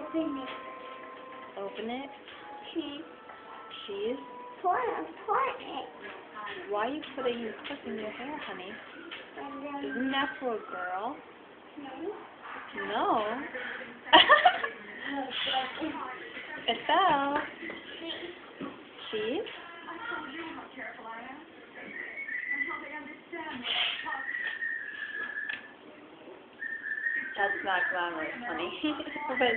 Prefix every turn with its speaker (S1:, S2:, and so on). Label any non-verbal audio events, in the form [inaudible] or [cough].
S1: open it.
S2: Open it.
S1: Cheese.
S2: Cheese.
S1: Pour, pour it.
S2: Why are you putting your clip in your hair, honey? Isn't that for a girl?
S1: no.
S2: No. [laughs] Estelle. Cheese? That's not glamorous, honey. [laughs] but